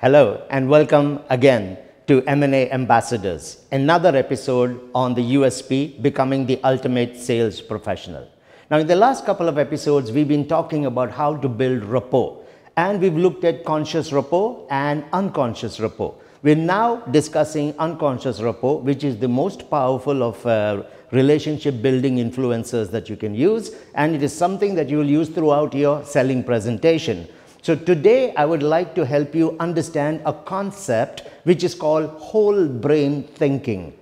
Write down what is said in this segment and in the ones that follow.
Hello and welcome again to MNA Ambassadors, another episode on the USP, becoming the ultimate sales professional. Now in the last couple of episodes, we've been talking about how to build rapport and we've looked at conscious rapport and unconscious rapport. We're now discussing unconscious rapport, which is the most powerful of uh, relationship building influencers that you can use and it is something that you will use throughout your selling presentation. So today I would like to help you understand a concept which is called whole brain thinking.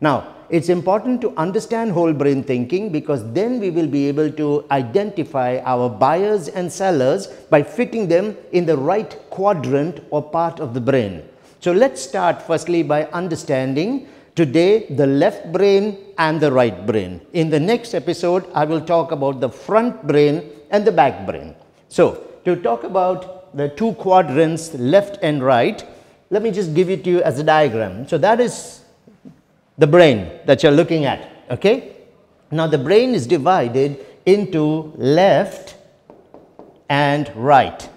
Now, it's important to understand whole brain thinking because then we will be able to identify our buyers and sellers by fitting them in the right quadrant or part of the brain. So let's start firstly by understanding today the left brain and the right brain. In the next episode, I will talk about the front brain and the back brain. So to talk about the two quadrants, left and right, let me just give it to you as a diagram. So that is the brain that you're looking at, okay? Now the brain is divided into left and right.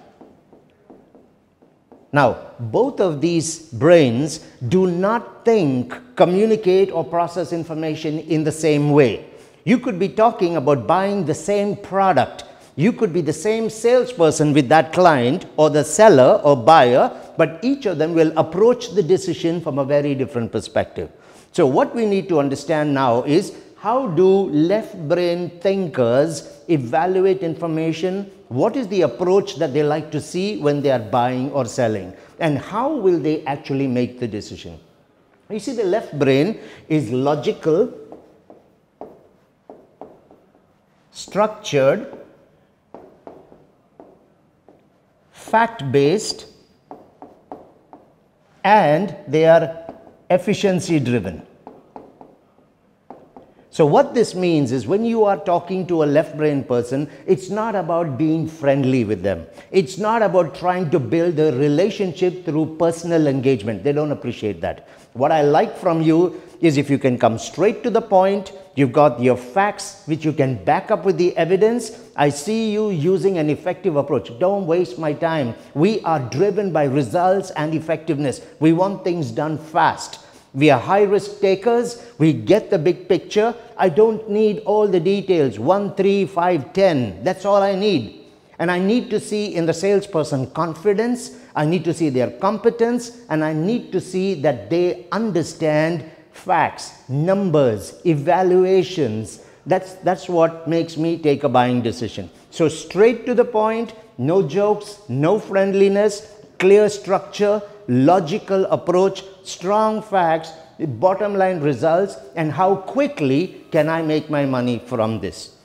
Now, both of these brains do not think, communicate or process information in the same way. You could be talking about buying the same product you could be the same salesperson with that client or the seller or buyer, but each of them will approach the decision from a very different perspective. So what we need to understand now is how do left brain thinkers evaluate information? What is the approach that they like to see when they are buying or selling? And how will they actually make the decision? You see, the left brain is logical, structured, fact based and they are efficiency driven. So what this means is when you are talking to a left brain person, it's not about being friendly with them. It's not about trying to build a relationship through personal engagement. They don't appreciate that. What I like from you is if you can come straight to the point, you've got your facts which you can back up with the evidence. I see you using an effective approach. Don't waste my time. We are driven by results and effectiveness. We want things done fast. We are high risk takers. We get the big picture. I don't need all the details 1, 3, 5, 10. That's all I need. And I need to see in the salesperson confidence. I need to see their competence. And I need to see that they understand facts, numbers, evaluations. That's, that's what makes me take a buying decision. So straight to the point, no jokes, no friendliness, clear structure, logical approach, strong facts, bottom line results, and how quickly can I make my money from this.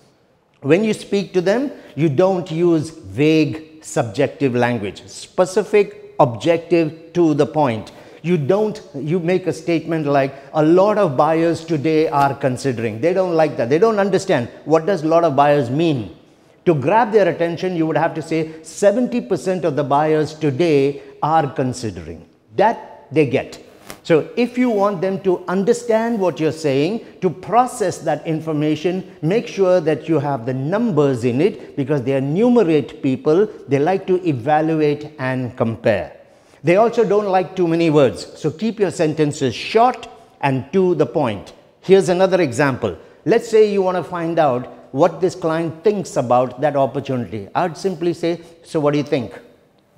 When you speak to them, you don't use vague subjective language, specific, objective, to the point. You don't, you make a statement like a lot of buyers today are considering. They don't like that. They don't understand. What does a lot of buyers mean? To grab their attention, you would have to say 70% of the buyers today are considering. That they get. So if you want them to understand what you're saying, to process that information, make sure that you have the numbers in it because they are numerate people. They like to evaluate and compare. They also don't like too many words. So keep your sentences short and to the point. Here's another example. Let's say you want to find out what this client thinks about that opportunity. I'd simply say, so what do you think?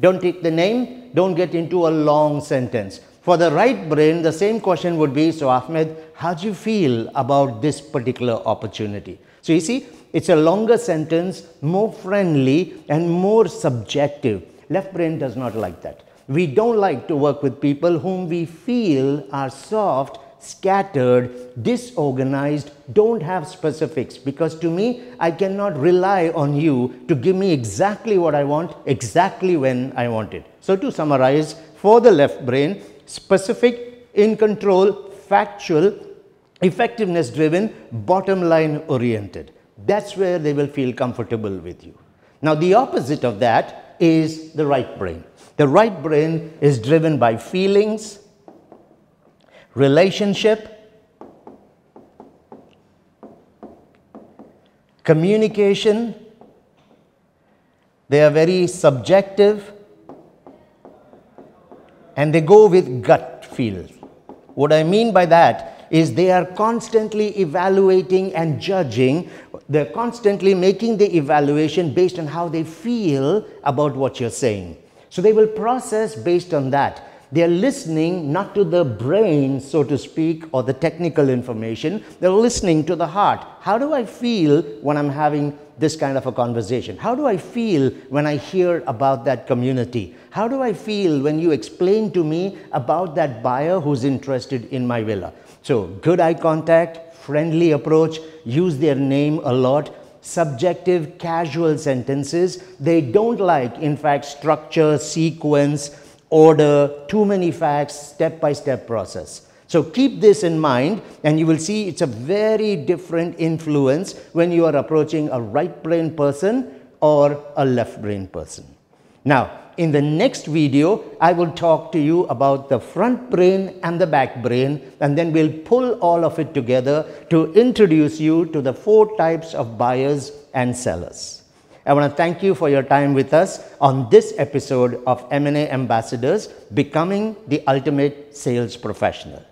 Don't take the name, don't get into a long sentence. For the right brain, the same question would be, so Ahmed, how do you feel about this particular opportunity? So you see, it's a longer sentence, more friendly and more subjective. Left brain does not like that. We don't like to work with people whom we feel are soft, scattered, disorganized, don't have specifics because to me, I cannot rely on you to give me exactly what I want, exactly when I want it. So to summarize, for the left brain, specific, in control, factual, effectiveness driven, bottom line oriented. That's where they will feel comfortable with you. Now the opposite of that is the right brain. The right brain is driven by feelings, relationship, communication. They are very subjective, and they go with gut feel. What I mean by that is they are constantly evaluating and judging. They're constantly making the evaluation based on how they feel about what you're saying. So they will process based on that. They're listening not to the brain, so to speak, or the technical information. They're listening to the heart. How do I feel when I'm having this kind of a conversation? How do I feel when I hear about that community? How do I feel when you explain to me about that buyer who's interested in my villa? So, good eye contact, friendly approach, use their name a lot, subjective, casual sentences. They don't like, in fact, structure, sequence, order, too many facts, step by step process. So keep this in mind and you will see it's a very different influence when you are approaching a right brain person or a left brain person. Now, in the next video, I will talk to you about the front brain and the back brain and then we'll pull all of it together to introduce you to the four types of buyers and sellers. I want to thank you for your time with us on this episode of MNA Ambassadors Becoming the Ultimate Sales Professional.